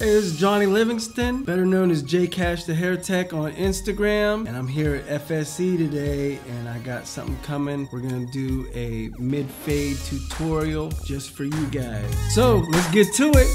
Hey, this is Johnee Livingston, better known as J Cash the Hair Tech on Instagram, and I'm here at FSE today, and I got something coming. We're gonna do a mid fade tutorial just for you guys. So let's get to it.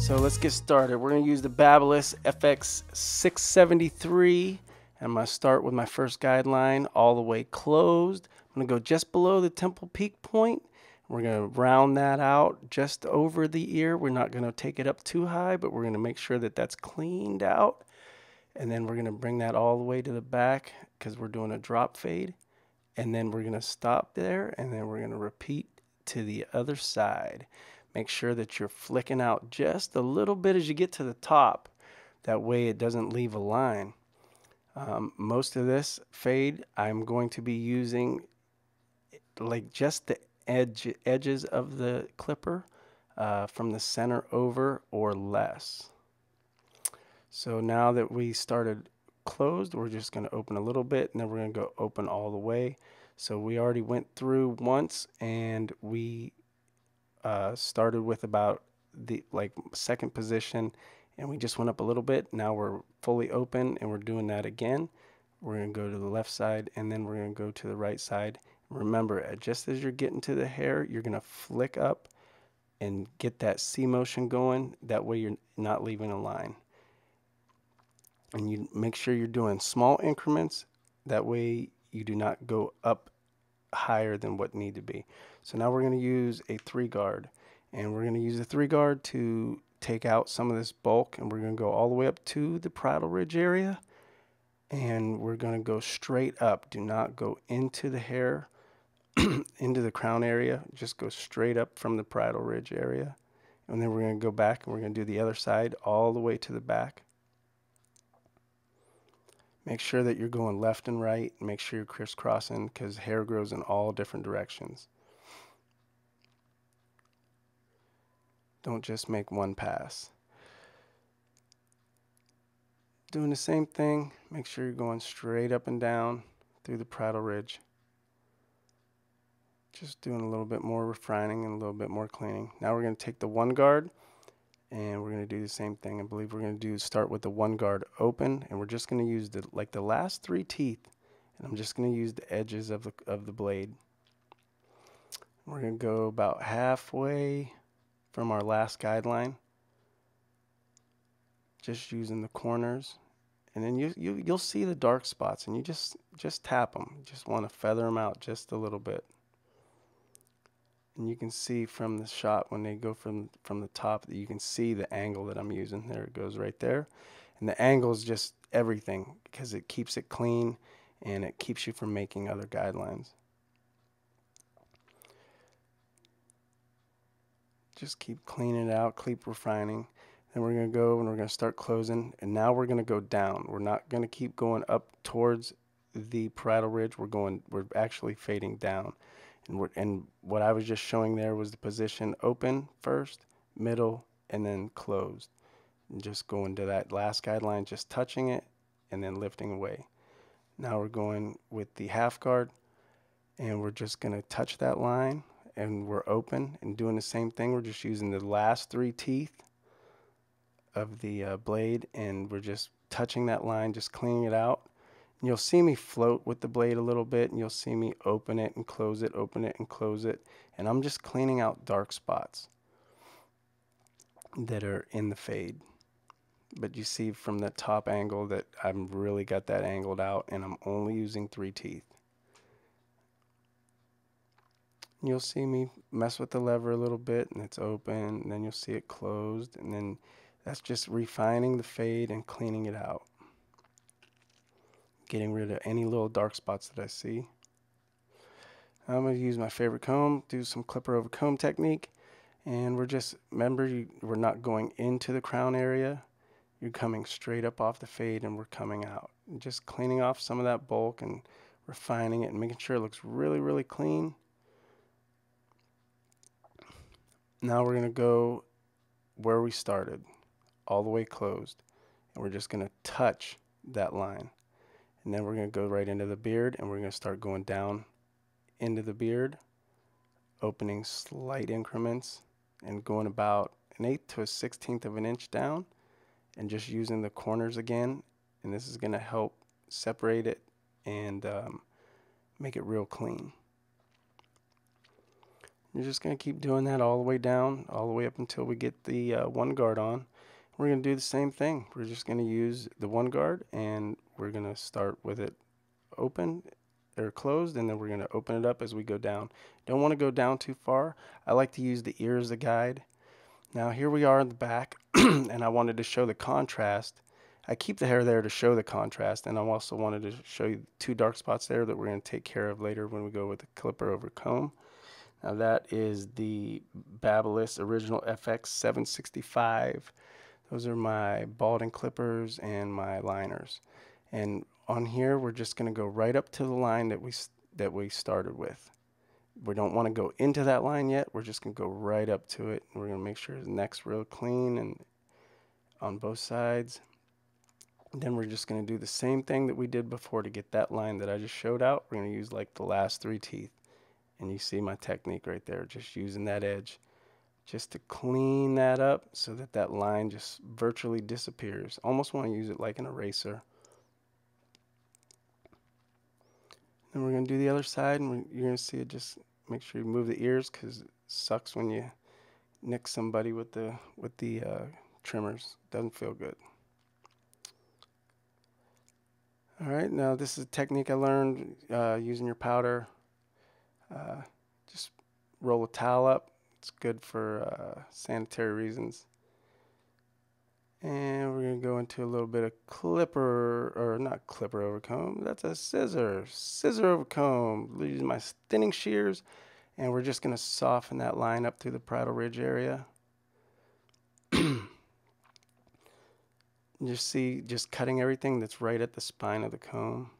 So let's get started. We're gonna use the Babyliss FX673 I'm going to start with my first guideline all the way closed. I'm going to go just below the temple peak point. We're going to round that out just over the ear. We're not going to take it up too high, but we're going to make sure that that's cleaned out. And then we're going to bring that all the way to the back because we're doing a drop fade. And then we're going to stop there and then we're going to repeat to the other side. Make sure that you're flicking out just a little bit as you get to the top. That way it doesn't leave a line. Um, most of this fade I'm going to be using like just the edge edges of the clipper uh, from the center over or less. So now that we started closed, we're just going to open a little bit and then we're going to go open all the way. So we already went through once and we uh, started with about the like second position and we just went up a little bit. Now we're fully open and we're doing that again. We're going to go to the left side and then we're going to go to the right side. Remember, uh, just as you're getting to the hair, you're going to flick up and get that C motion going. That way you're not leaving a line. And you make sure you're doing small increments. That way you do not go up higher than what need to be. So now we're going to use a three guard and we're going to use a three guard to take out some of this bulk and we're going to go all the way up to the parietal ridge area and we're going to go straight up. Do not go into the hair, into the crown area. Just go straight up from the parietal ridge area. And then we're going to go back and we're going to do the other side all the way to the back. Make sure that you're going left and right. Make sure you're crisscrossing because hair grows in all different directions. Don't just make one pass. Doing the same thing, make sure you're going straight up and down through the parietal ridge. Just doing a little bit more refining and a little bit more cleaning. Now we're going to take the one guard and we're going to do the same thing. I believe we're going to do start with the one guard open and we're just going to use the like the last three teeth and I'm just going to use the edges of the of the blade. We're going to go about halfway from our last guideline. Just using the corners. And then you, you, you'll see the dark spots and you just, just tap them. You just want to feather them out just a little bit. And you can see from the shot when they go from, from the top that you can see the angle that I'm using. There it goes right there. And the angle is just everything because it keeps it clean and it keeps you from making other guidelines. Just keep cleaning it out, keep refining. Then we're going to go and we're going to start closing. And now we're going to go down. We're not going to keep going up towards the parietal ridge. We're going, we're actually fading down. And, we're, and what I was just showing there was the position open first, middle, and then closed. And just going to that last guideline, just touching it and then lifting away. Now we're going with the half guard and we're just going to touch that line and we're open and doing the same thing. We're just using the last three teeth of the uh, blade and we're just touching that line, just cleaning it out. And you'll see me float with the blade a little bit and you'll see me open it and close it, open it and close it. And I'm just cleaning out dark spots that are in the fade. But you see from the top angle that I've really got that angled out and I'm only using three teeth you'll see me mess with the lever a little bit and it's open and then you'll see it closed and then that's just refining the fade and cleaning it out. Getting rid of any little dark spots that I see. I'm going to use my favorite comb do some clipper over comb technique and we're just remember you, we're not going into the crown area. You're coming straight up off the fade and we're coming out. Just cleaning off some of that bulk and refining it and making sure it looks really really clean Now we're going to go where we started, all the way closed. And we're just going to touch that line. And then we're going to go right into the beard and we're going to start going down into the beard, opening slight increments and going about an eighth to a sixteenth of an inch down and just using the corners again. And this is going to help separate it and um, make it real clean. You're just going to keep doing that all the way down, all the way up until we get the uh, one guard on. We're going to do the same thing. We're just going to use the one guard and we're going to start with it open or closed and then we're going to open it up as we go down. Don't want to go down too far. I like to use the ear as a guide. Now here we are in the back and I wanted to show the contrast. I keep the hair there to show the contrast and I also wanted to show you two dark spots there that we're going to take care of later when we go with the clipper over comb. Now that is the Babyliss Original FX 765. Those are my balding clippers and my liners. And on here, we're just going to go right up to the line that we, that we started with. We don't want to go into that line yet. We're just going to go right up to it. We're going to make sure the neck's real clean and on both sides. Then we're just going to do the same thing that we did before to get that line that I just showed out. We're going to use like the last three teeth. And you see my technique right there, just using that edge just to clean that up so that that line just virtually disappears. Almost want to use it like an eraser. Then we're going to do the other side and you're going to see it just make sure you move the ears because it sucks when you nick somebody with the with the uh, trimmers. Doesn't feel good. All right, now this is a technique I learned uh, using your powder. Uh, just roll a towel up it's good for uh, sanitary reasons. And we're going to go into a little bit of clipper, or not clipper over comb, that's a scissor. Scissor over comb. Using my thinning shears. And we're just going to soften that line up through the parietal ridge area. just see, just cutting everything that's right at the spine of the comb.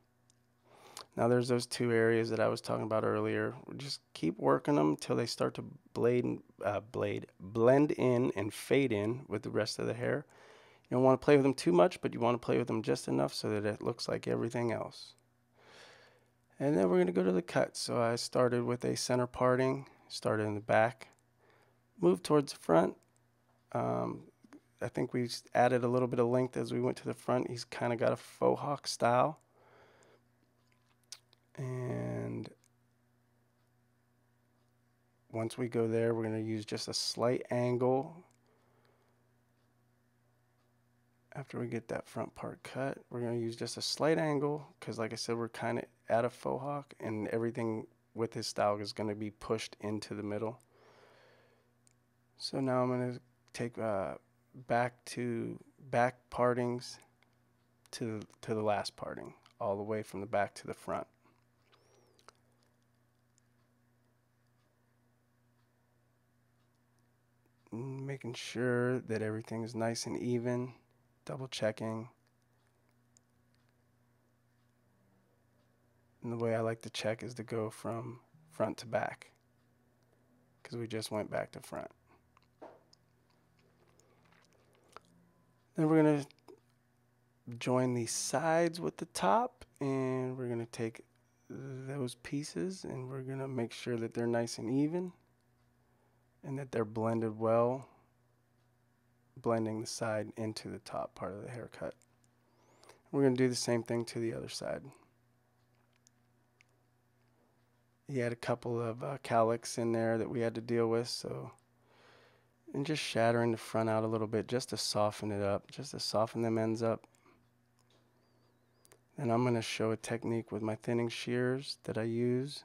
Now there's those two areas that I was talking about earlier. Just keep working them until they start to blade, uh, blade, blend in and fade in with the rest of the hair. You don't want to play with them too much, but you want to play with them just enough so that it looks like everything else. And then we're going to go to the cut. So I started with a center parting, started in the back, moved towards the front. Um, I think we added a little bit of length as we went to the front. He's kind of got a faux hawk style and once we go there, we're going to use just a slight angle. After we get that front part cut, we're going to use just a slight angle because like I said, we're kind of at a faux hawk and everything with this style is going to be pushed into the middle. So now I'm going to take uh, back to back partings to, to the last parting, all the way from the back to the front. Making sure that everything is nice and even, double checking. And the way I like to check is to go from front to back because we just went back to front. Then we're going to join the sides with the top and we're going to take those pieces and we're going to make sure that they're nice and even and that they're blended well, blending the side into the top part of the haircut. We're going to do the same thing to the other side. He had a couple of uh, cowlicks in there that we had to deal with, so and just shattering the front out a little bit just to soften it up, just to soften them ends up. Then I'm going to show a technique with my thinning shears that I use,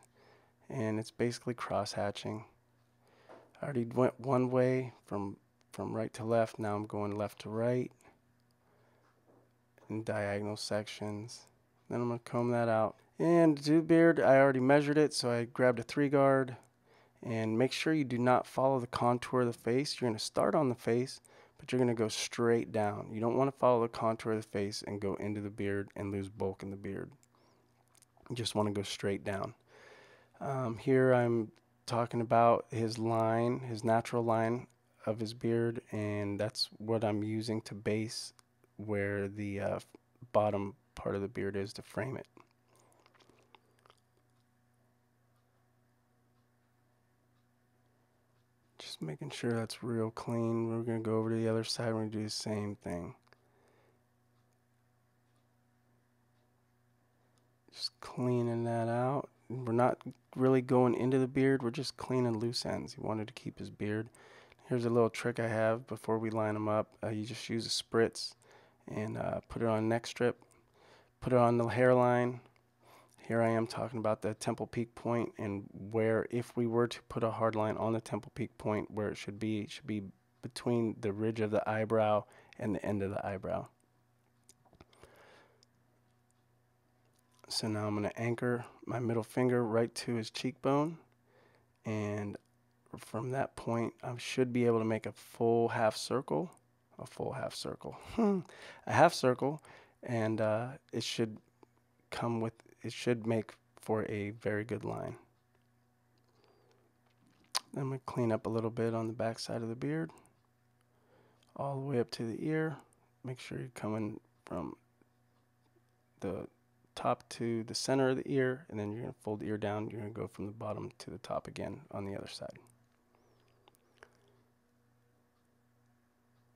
and it's basically cross hatching. I already went one way from from right to left. Now I'm going left to right in diagonal sections. Then I'm going to comb that out. And do beard, I already measured it, so I grabbed a three guard. And make sure you do not follow the contour of the face. You're going to start on the face, but you're going to go straight down. You don't want to follow the contour of the face and go into the beard and lose bulk in the beard. You just want to go straight down. Um, here I'm talking about his line, his natural line of his beard, and that's what I'm using to base where the uh, bottom part of the beard is to frame it. Just making sure that's real clean. We're going to go over to the other side. We're going to do the same thing. Just cleaning that out. We're not really going into the beard. We're just cleaning loose ends. He wanted to keep his beard. Here's a little trick I have before we line them up. Uh, you just use a spritz and uh, put it on neck strip. Put it on the hairline. Here I am talking about the temple peak point and where if we were to put a hard line on the temple peak point where it should be, it should be between the ridge of the eyebrow and the end of the eyebrow. So now I'm going to anchor my middle finger right to his cheekbone. And from that point, I should be able to make a full half circle. A full half circle. a half circle. And uh, it should come with, it should make for a very good line. I'm going to clean up a little bit on the back side of the beard. All the way up to the ear. Make sure you're coming from the top to the center of the ear, and then you're going to fold the ear down. You're going to go from the bottom to the top again on the other side.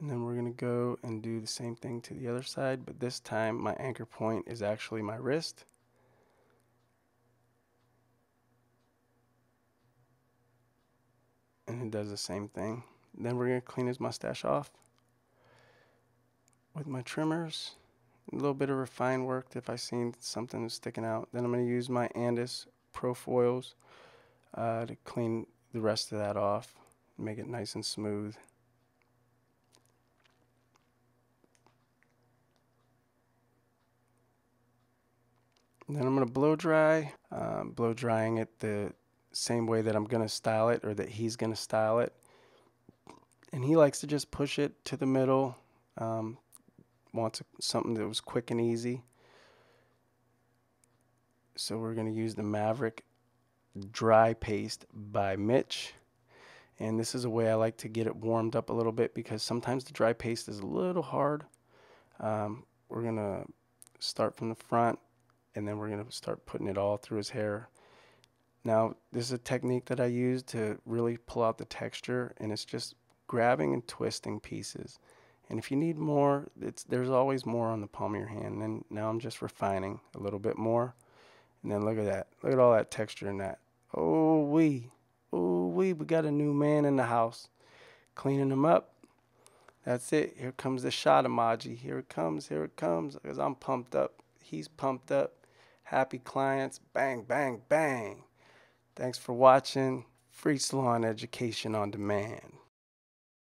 And then we're going to go and do the same thing to the other side, but this time my anchor point is actually my wrist. And it does the same thing. Then we're going to clean his mustache off with my trimmers a little bit of refine work if I seen something sticking out. Then I'm going to use my Andis Pro Foils uh, to clean the rest of that off, make it nice and smooth. Then I'm going to blow dry, um, blow drying it the same way that I'm going to style it or that he's going to style it. And he likes to just push it to the middle, um, wants something that was quick and easy. So we're going to use the Maverick Dry Paste by Mitch. And this is a way I like to get it warmed up a little bit because sometimes the dry paste is a little hard. Um, we're going to start from the front and then we're going to start putting it all through his hair. Now, this is a technique that I use to really pull out the texture and it's just grabbing and twisting pieces. And if you need more, it's there's always more on the palm of your hand. And now I'm just refining a little bit more. And then look at that. Look at all that texture in that. Oh, we. Oh, we. We got a new man in the house. Cleaning him up. That's it. Here comes the shot emoji. Here it comes. Here it comes. Because I'm pumped up. He's pumped up. Happy clients. Bang, bang, bang. Thanks for watching. Free Salon Education on Demand.